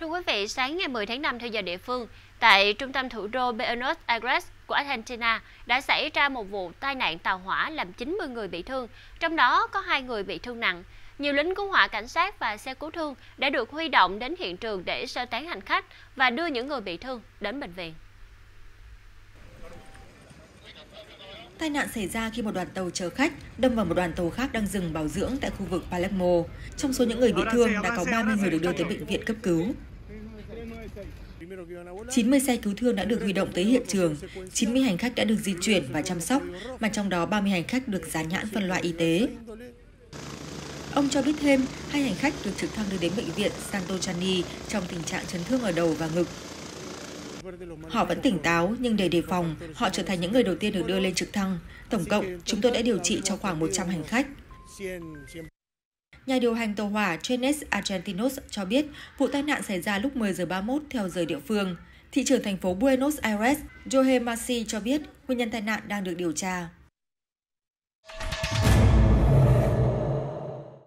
Thưa quý vị, sáng ngày 10 tháng 5 theo giờ địa phương, tại trung tâm thủ đô Buenos Aires của Argentina đã xảy ra một vụ tai nạn tàu hỏa làm 90 người bị thương, trong đó có hai người bị thương nặng. Nhiều lính cứu hỏa cảnh sát và xe cứu thương đã được huy động đến hiện trường để sơ tán hành khách và đưa những người bị thương đến bệnh viện. Tai nạn xảy ra khi một đoàn tàu chở khách đâm vào một đoàn tàu khác đang dừng bảo dưỡng tại khu vực Palermo. Trong số những người bị thương đã có 30 người được đưa tới bệnh viện cấp cứu. 90 xe cứu thương đã được huy động tới hiện trường, 90 hành khách đã được di chuyển và chăm sóc, mà trong đó 30 hành khách được dán nhãn phân loại y tế. Ông cho biết thêm, hai hành khách được trực thăng đưa đến bệnh viện Santo Chani trong tình trạng chấn thương ở đầu và ngực. Họ vẫn tỉnh táo, nhưng để đề phòng, họ trở thành những người đầu tiên được đưa lên trực thăng. Tổng cộng, chúng tôi đã điều trị cho khoảng 100 hành khách. Nhà điều hành tàu hỏa Trenes Argentinos cho biết vụ tai nạn xảy ra lúc 10 giờ 31 theo giờ địa phương. Thị trưởng thành phố Buenos Aires, Jorge Masi cho biết nguyên nhân tai nạn đang được điều tra.